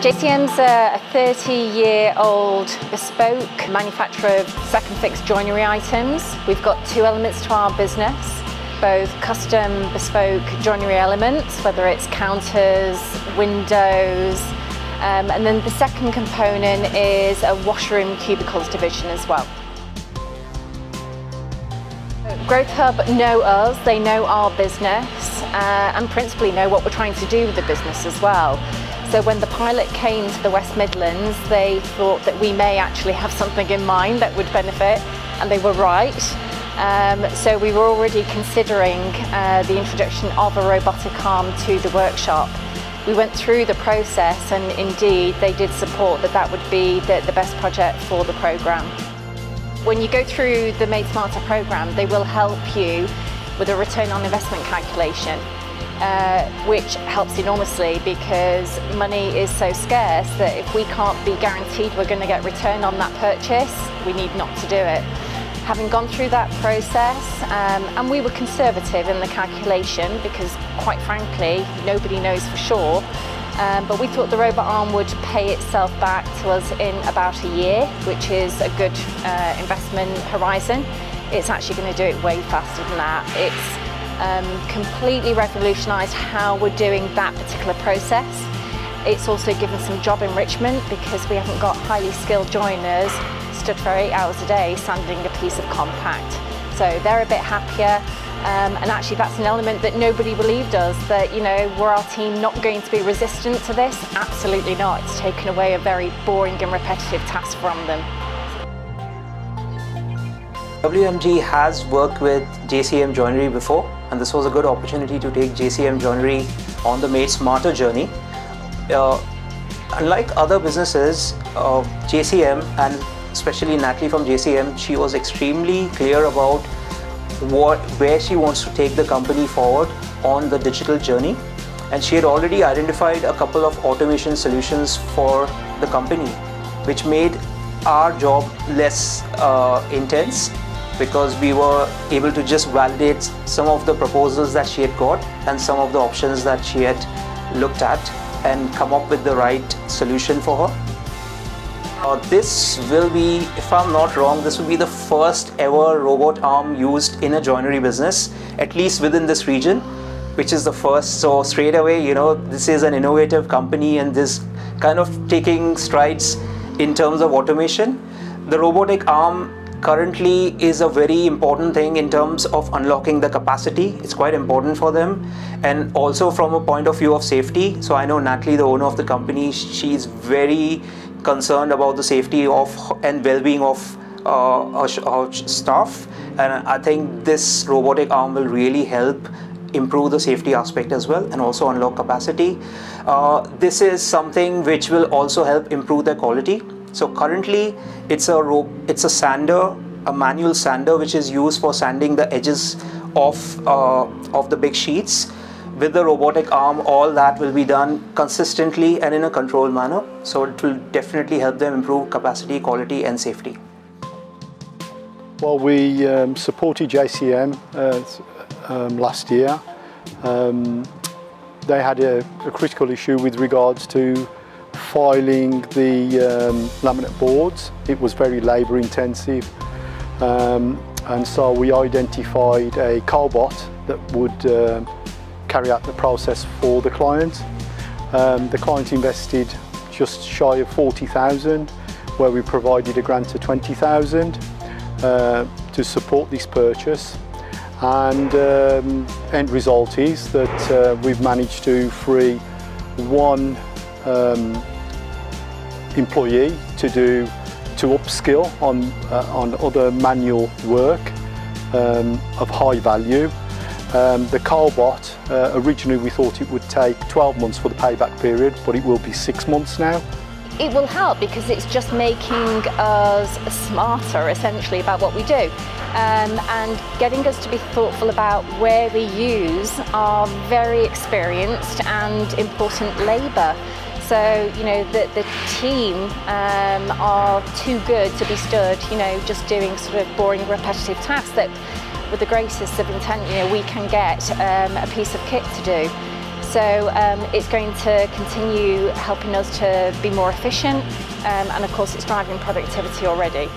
JCM's a 30-year-old bespoke manufacturer of second fix joinery items. We've got two elements to our business, both custom bespoke joinery elements, whether it's counters, windows, um, and then the second component is a washroom cubicles division as well. Growth Hub know us, they know our business uh, and principally know what we're trying to do with the business as well. So when the pilot came to the West Midlands, they thought that we may actually have something in mind that would benefit, and they were right. Um, so we were already considering uh, the introduction of a robotic arm to the workshop. We went through the process and indeed they did support that that would be the, the best project for the programme. When you go through the Made Smarter programme, they will help you with a return on investment calculation uh, which helps enormously because money is so scarce that if we can't be guaranteed we're going to get return on that purchase, we need not to do it. Having gone through that process, um, and we were conservative in the calculation because quite frankly, nobody knows for sure, um, but we thought the robot arm would pay itself back to us in about a year, which is a good uh, investment horizon. It's actually going to do it way faster than that. It's um, completely revolutionised how we're doing that particular process. It's also given some job enrichment because we haven't got highly skilled joiners stood for eight hours a day sanding a piece of compact. So they're a bit happier um, and actually that's an element that nobody believed us, that, you know, were our team not going to be resistant to this? Absolutely not. It's taken away a very boring and repetitive task from them. WMG has worked with JCM Joinery before and this was a good opportunity to take JCM Joinery on the Made Smarter journey. Uh, unlike other businesses, uh, JCM and especially Natalie from JCM, she was extremely clear about what, where she wants to take the company forward on the digital journey and she had already identified a couple of automation solutions for the company which made our job less uh, intense because we were able to just validate some of the proposals that she had got and some of the options that she had looked at and come up with the right solution for her. Uh, this will be, if I'm not wrong, this will be the first ever robot arm used in a joinery business, at least within this region, which is the first. So straight away, you know, this is an innovative company and this kind of taking strides in terms of automation. The robotic arm currently is a very important thing in terms of unlocking the capacity. It's quite important for them. And also from a point of view of safety. So I know Natalie, the owner of the company, she's very concerned about the safety of and well-being of uh, our, our staff. And I think this robotic arm will really help improve the safety aspect as well and also unlock capacity. Uh, this is something which will also help improve the quality so currently it's a rope, it's a sander, a manual sander which is used for sanding the edges of, uh, of the big sheets. With the robotic arm, all that will be done consistently and in a controlled manner. So it will definitely help them improve capacity, quality and safety. Well, we um, supported JCM uh, um, last year. Um, they had a, a critical issue with regards to filing the um, laminate boards. It was very labour intensive um, and so we identified a cobot that would uh, carry out the process for the client. Um, the client invested just shy of 40,000 where we provided a grant of 20,000 uh, to support this purchase and um, end result is that uh, we've managed to free one um, employee to do to upskill on uh, on other manual work um, of high value. Um, the cobot, uh, originally we thought it would take 12 months for the payback period, but it will be six months now. It will help because it's just making us smarter essentially about what we do um, and getting us to be thoughtful about where we use our very experienced and important labour. So, you know, the, the team um, are too good to be stood, you know, just doing sort of boring, repetitive tasks that with the greatest of intent, you know, we can get um, a piece of kit to do. So um, it's going to continue helping us to be more efficient um, and of course it's driving productivity already.